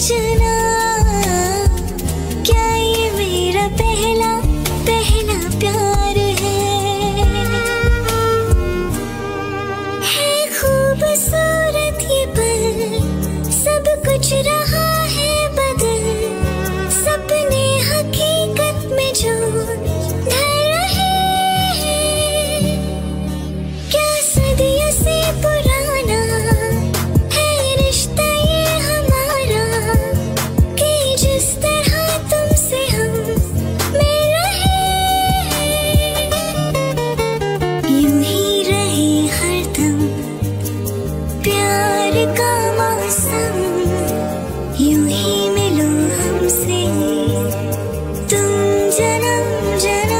चना ही मिलो हमसे। तुम जन्म जन्म